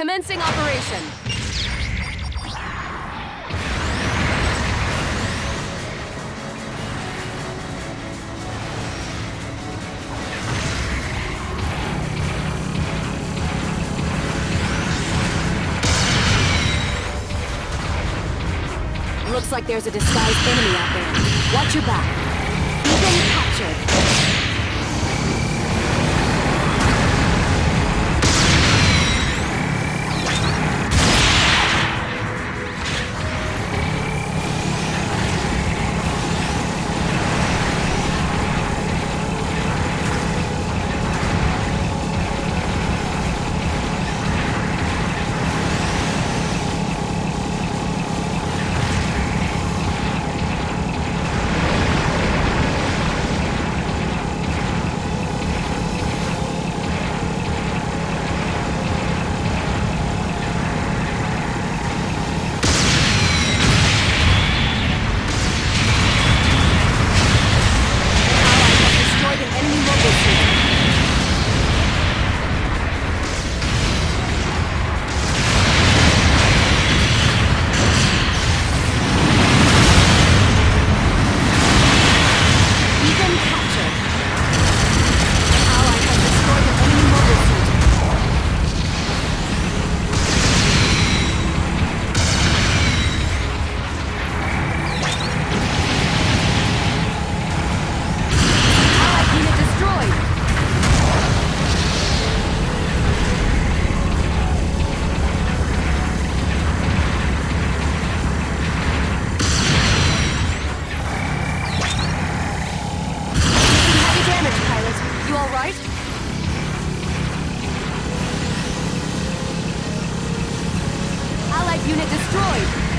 Commencing operation. Looks like there's a disguised enemy out there. Watch your back. Unit destroyed!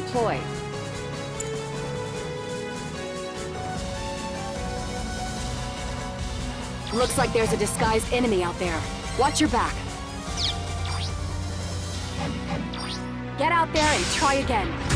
deploy. Looks like there's a disguised enemy out there. Watch your back. Get out there and try again.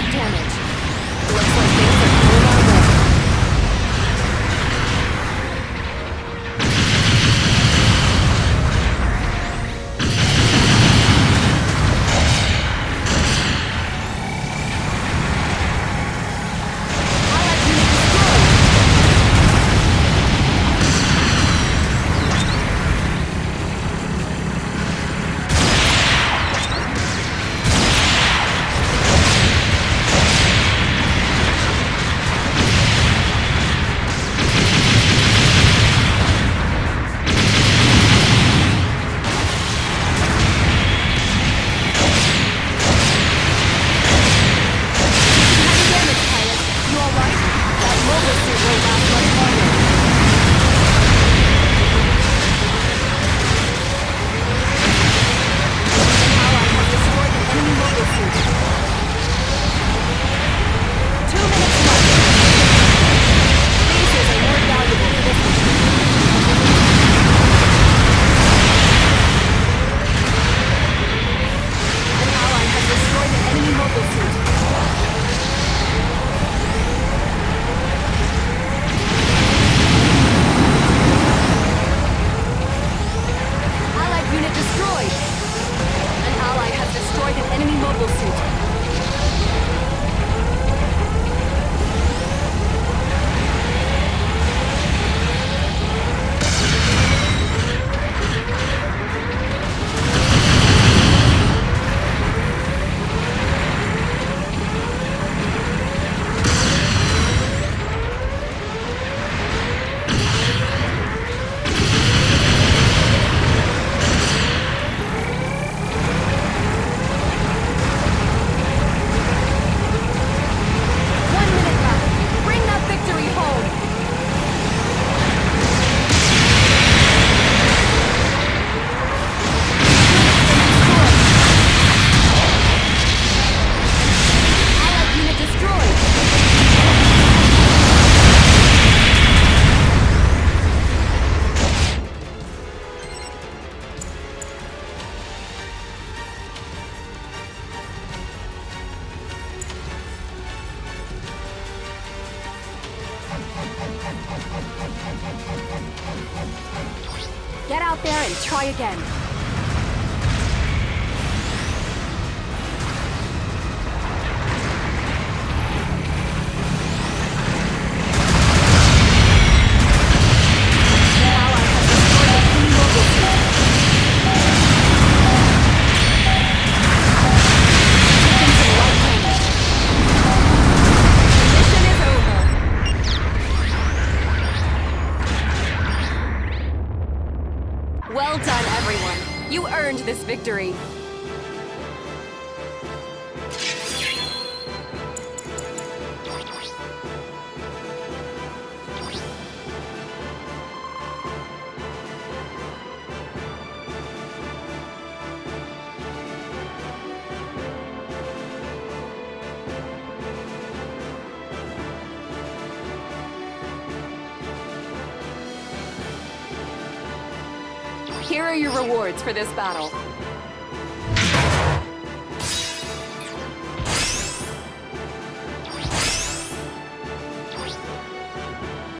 side damage. out there and try again. Here are your rewards for this battle.